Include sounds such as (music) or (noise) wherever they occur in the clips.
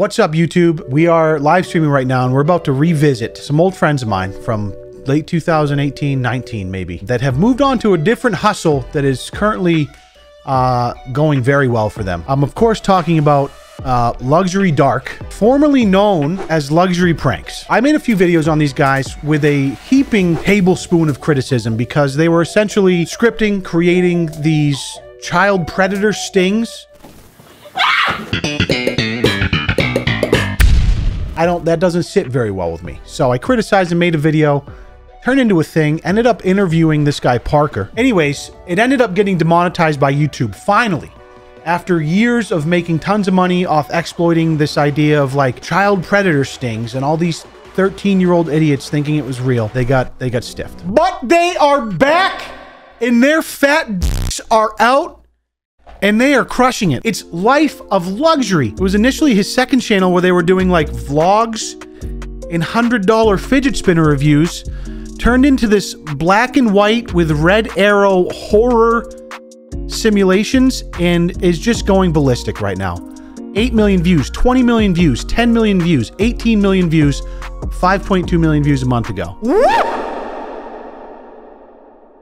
What's up, YouTube? We are live streaming right now, and we're about to revisit some old friends of mine from late 2018, 19 maybe, that have moved on to a different hustle that is currently uh, going very well for them. I'm, of course, talking about uh, Luxury Dark, formerly known as Luxury Pranks. I made a few videos on these guys with a heaping tablespoon of criticism because they were essentially scripting, creating these child predator stings (laughs) I don't, that doesn't sit very well with me. So I criticized and made a video, turned into a thing, ended up interviewing this guy, Parker. Anyways, it ended up getting demonetized by YouTube, finally. After years of making tons of money off exploiting this idea of like child predator stings and all these 13 year old idiots thinking it was real, they got, they got stiffed. But they are back and their fat are out and they are crushing it. It's Life of Luxury. It was initially his second channel where they were doing like vlogs and $100 fidget spinner reviews, turned into this black and white with red arrow horror simulations and is just going ballistic right now. 8 million views, 20 million views, 10 million views, 18 million views, 5.2 million views a month ago.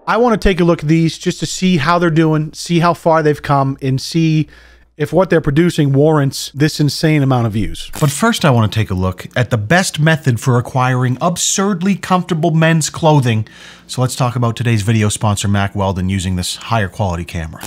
I want to take a look at these just to see how they're doing, see how far they've come, and see if what they're producing warrants this insane amount of views. But first, I want to take a look at the best method for acquiring absurdly comfortable men's clothing. So let's talk about today's video sponsor, Mack Weldon, using this higher quality camera.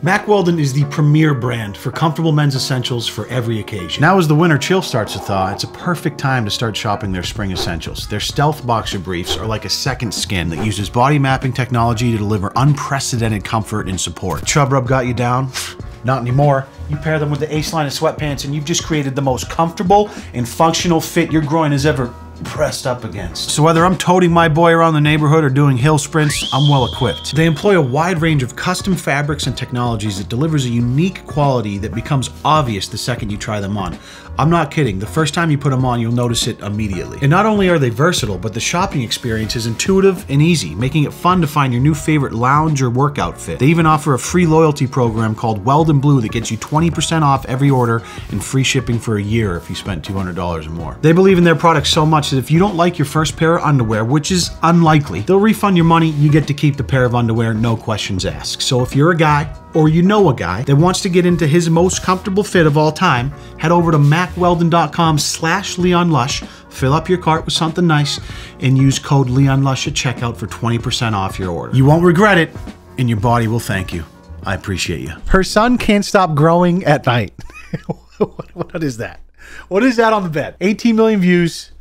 Mack Weldon is the premier brand for comfortable men's essentials for every occasion. Now as the winter chill starts to thaw, it's a perfect time to start shopping their spring essentials. Their stealth boxer briefs are like a second skin that uses body mapping technology to deliver unprecedented comfort and support. Chub Rub got you down? (sighs) Not anymore. You pair them with the Ace line of sweatpants and you've just created the most comfortable and functional fit your groin has ever pressed up against. So whether I'm toting my boy around the neighborhood or doing hill sprints, I'm well equipped. They employ a wide range of custom fabrics and technologies that delivers a unique quality that becomes obvious the second you try them on. I'm not kidding. The first time you put them on, you'll notice it immediately. And not only are they versatile, but the shopping experience is intuitive and easy, making it fun to find your new favorite lounge or workout fit. They even offer a free loyalty program called Weld and Blue that gets you 20% off every order and free shipping for a year if you spend $200 or more. They believe in their products so much that if you don't like your first pair of underwear, which is unlikely, they'll refund your money. You get to keep the pair of underwear, no questions asked. So if you're a guy or you know a guy that wants to get into his most comfortable fit of all time, head over to mackweldon.com slash leonlush, fill up your cart with something nice, and use code leonlush at checkout for 20% off your order. You won't regret it, and your body will thank you. I appreciate you. Her son can't stop growing at night. (laughs) what, what is that? What is that on the bed? 18 million views.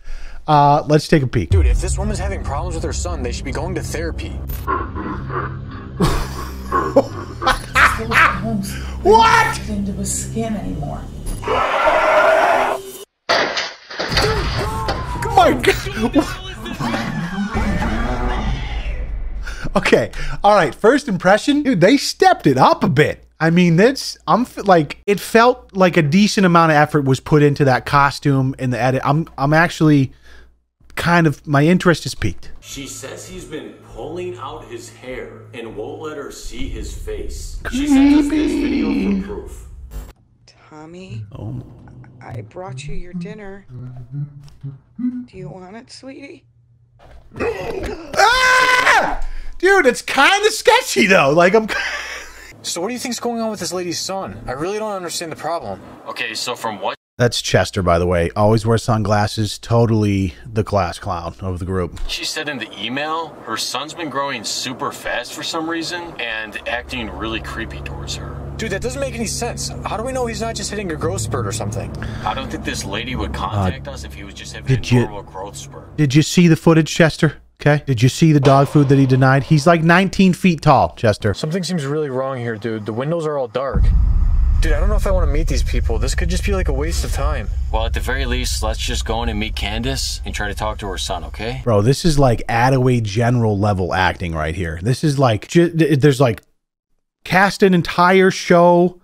Uh, let's take a peek. Dude, if this woman's having problems with her son, they should be going to therapy. (laughs) What? into his skin anymore. my god. okay. All right. First impression, dude, they stepped it up a bit. I mean, that's I'm like it felt like a decent amount of effort was put into that costume and the edit. I'm I'm actually kind of my interest is piqued. She says he's been pulling out his hair and won't let her see his face. She sent us this video for proof. Tommy, Oh. I brought you your dinner. Do you want it, sweetie? Ah! Dude, it's kind of sketchy though. Like I'm So what do you think's going on with this lady's son? I really don't understand the problem. Okay, so from what That's Chester, by the way. Always wears sunglasses. Totally the class clown of the group. she said in the email, her son's been growing super fast for some reason and acting really creepy towards her. Dude, that doesn't make any sense. How do we know he's not just hitting a growth spurt or something? I don't think this lady would uh, contact us if he was just having did a you- normal growth spurt. Did you see the footage, Chester? Okay. Did you see the dog food that he denied? He's like 19 feet tall, Chester. Something seems really wrong here, dude. The windows are all dark. Dude, I don't know if I want to meet these people. This could just be like a waste of time. Well, at the very least, let's just go in and meet Candace and try to talk to her son, okay? Bro, this is like Attaway general level acting right here. This is like, ju- there's like cast an entire show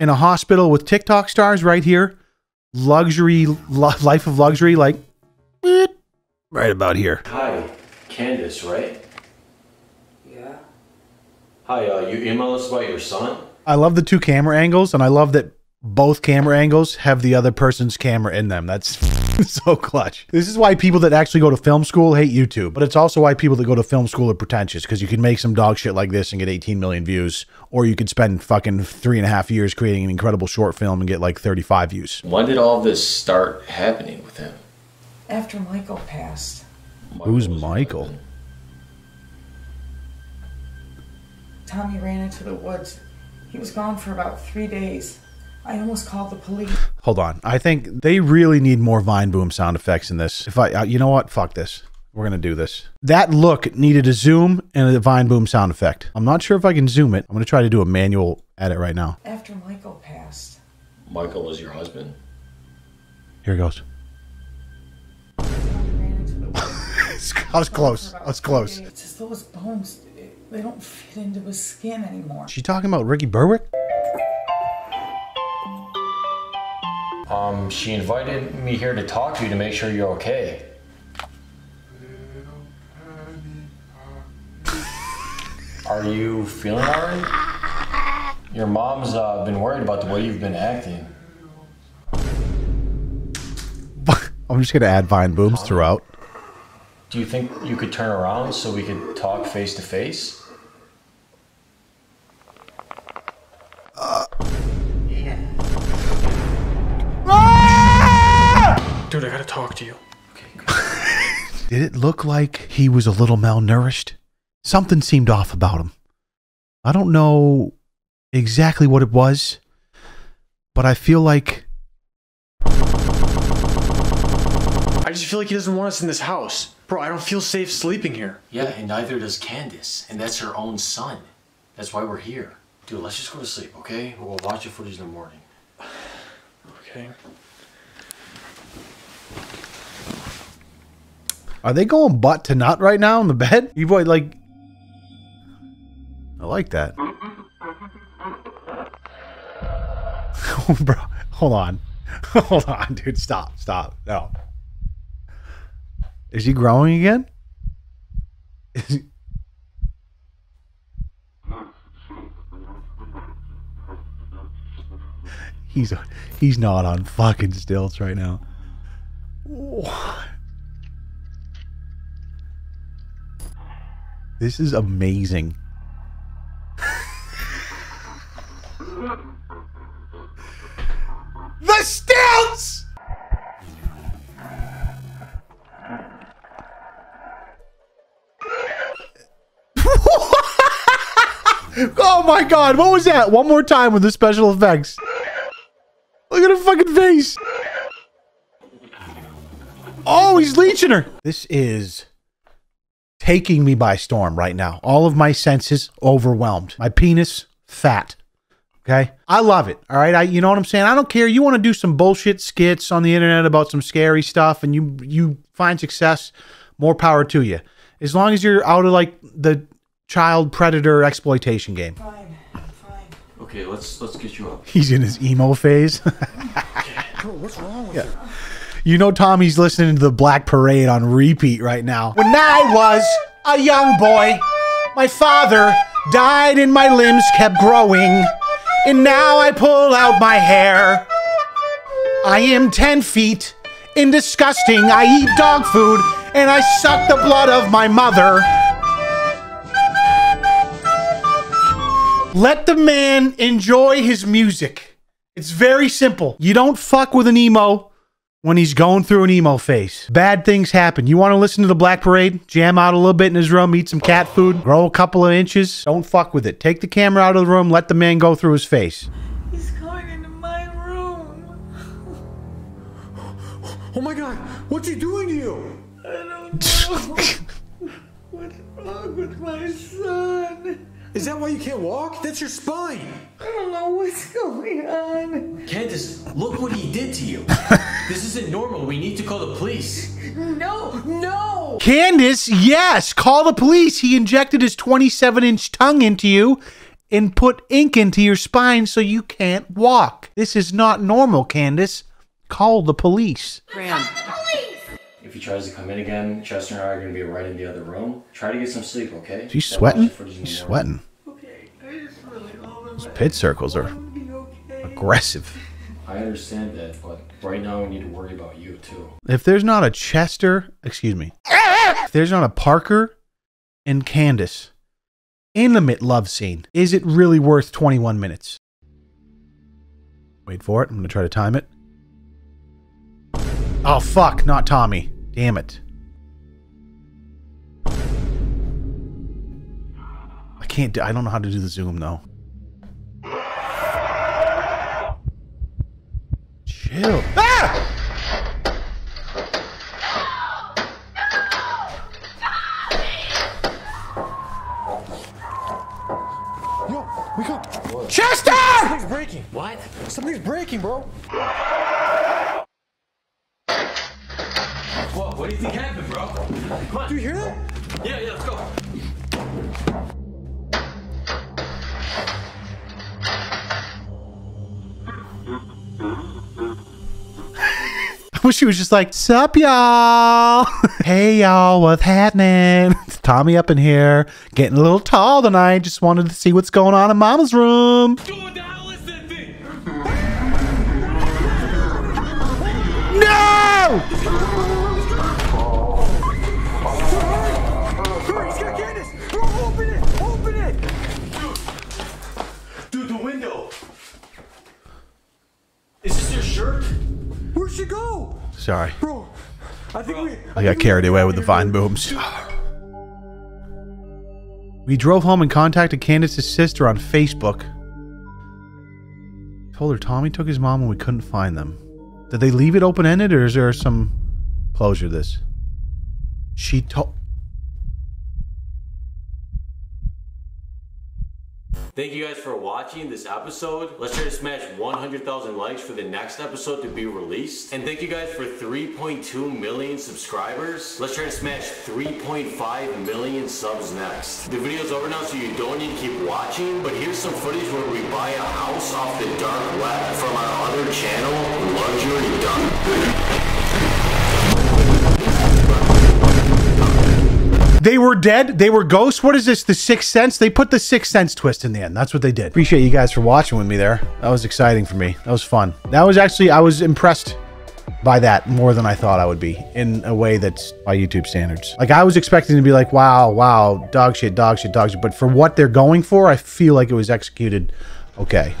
in a hospital with TikTok stars right here. Luxury, lo- life of luxury, like, right about here. Hi, Candace, right? Yeah. Hi, uh, you emailed us about your son? I love the two camera angles, and I love that both camera angles have the other person's camera in them. That's (laughs) so clutch. This is why people that actually go to film school hate YouTube, but it's also why people that go to film school are pretentious because you can make some dog shit like this and get 18 million views, or you could spend fucking three and a half years creating an incredible short film and get like 35 views. When did all this start happening with him? After Michael passed. Who's Michael? Tommy ran into the woods. He was gone for about three days. I almost called the police. Hold on. I think they really need more Vine Boom sound effects in this. If I, uh, you know what? Fuck this. We're gonna do this. That look needed a zoom and a Vine Boom sound effect. I'm not sure if I can zoom it. I'm gonna try to do a manual edit right now. After Michael passed. Michael was your husband. Here he goes. Tommy ran into the woods. I was close. I was close. It's as though his bones, they don't fit into his skin anymore. She talking about Ricky Berwick? Um, she invited me here to talk to you to make sure you're okay. Are you feeling alright? Your mom's uh, been worried about the way you've been acting. (laughs) I'm just gonna add Vine Booms throughout. Do you think you could turn around so we could talk face to face? Uh, Dude, I gotta talk to you. (laughs) Did it look like he was a little malnourished? Something seemed off about him. I don't know exactly what it was, but I feel like I just feel like he doesn't want us in this house. Bro, I don't feel safe sleeping here. Yeah, and neither does Candace, and that's her own son. That's why we're here. Dude, let's just go to sleep, okay? We'll watch the footage in the morning. (sighs) Okay. Are they going butt to nut right now in the bed? You boy like I like that. (laughs) Bro, hold on. (laughs) Hold on, dude. Stop. Stop. No. Is he growing again? He... He's he's not on fucking stilts right now. This is amazing. (laughs) the stilts! My god, what was that? One more time with the special effects. Look at her fucking face. Oh, he's leeching her. This is taking me by storm right now. All of my senses overwhelmed. My penis fat. Okay? I love it. All right? I you know what I'm saying? I don't care. You want to do some bullshit skits on the internet about some scary stuff and you you find success, more power to you. As long as you're out of like the child predator exploitation game. Fine, fine. Okay, let's let's get you up. He's in his emo phase. (laughs) Bro, what's wrong with you? You know Tommy's listening to the Black Parade on repeat right now. When I was a young boy, my father died and my limbs kept growing. And now I pull out my hair. I am 10 feet and disgusting. I eat dog food and I suck the blood of my mother. Let the man enjoy his music. It's very simple. You don't fuck with an emo when he's going through an emo phase. Bad things happen. You want to listen to the Black Parade? Jam out a little bit in his room, eat some cat food, grow a couple of inches. Don't fuck with it. Take the camera out of the room, let the man go through his face. He's going into my room. Oh my god, what's he doing to you? I don't know. What's wrong with my son? Is that why you can't walk? That's your spine. I don't know what's going on. Candace, look what he did to you. (laughs) this isn't normal. We need to call the police. No, no! Candace, yes, call the police. He injected his 27 inch tongue into you and put ink into your spine so you can't walk. This is not normal, Candace. Call the police. If he tries to come in again, Chester and I are going to be right in the other room. Try to get some sleep, okay? She's Then sweating. the footage in the She's sweating. Okay, I really hope Those pit circles are I'm gonna be okay. aggressive. I understand that, but right now we need to worry about you too. If there's not a Chester, excuse me, if there's not a Parker and Candace intimate love scene, is it really worth 21 minutes? Wait for it. I'm going to try to time it. Oh, fuck. Not Tommy. Damn it. I can't do, I don't know how to do the zoom though. Chill. Ah! Yo, wake up! Chester! Something's breaking. What? Something's breaking, bro. What? What do you think happened, bro? Come on. Do you hear that? Yeah, yeah, let's go. (laughs) I wish he was just like, Sup, y'all? (laughs) hey, y'all, what's happening? (laughs) It's Tommy up in here, getting a little tall tonight. Just wanted to see what's going on in Mama's room. Dude, what the hell is that thing? No! Sorry, Bro, I think we. I got carried away with the vine booms. We drove home and contacted Candace's sister on Facebook. Told her Tommy took his mom and we couldn't find them. Did they leave it open ended or is there some closure to this? She told. Thank you guys for watching this episode. Let's try to smash 100,000 likes for the next episode to be released. And thank you guys for 3.2 million subscribers. Let's try to smash 3.5 million subs next. The video's over now, so you don't need to keep watching. But here's some footage where we buy a house off the dark web from our other channel, Luxury Duck. They were dead. They were ghosts. What is this? The Sixth Sense? They put the Sixth Sense twist in the end. That's what they did. Appreciate you guys for watching with me there. That was exciting for me. That was fun. That was actually, I was impressed by that more than I thought I would be in a way that's by YouTube standards. Like I was expecting to be like, wow, wow, dog shit, dog shit, dog shit. But for what they're going for, I feel like it was executed okay.